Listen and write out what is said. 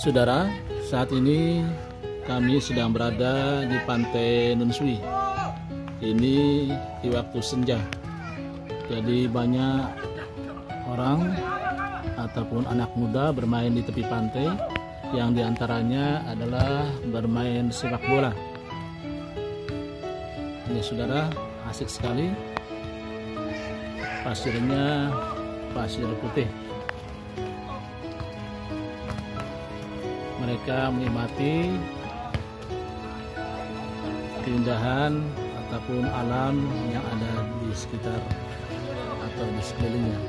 Saudara, saat ini kami sedang berada di pantai Nunsui. Ini di waktu senja. Jadi banyak orang ataupun anak muda bermain di tepi pantai yang di antaranya adalah bermain sepak bola. Ini saudara, asik sekali. Pasirnya pasir putih. Mereka menikmati keindahan ataupun alam yang ada di sekitar atau di sekelilingnya.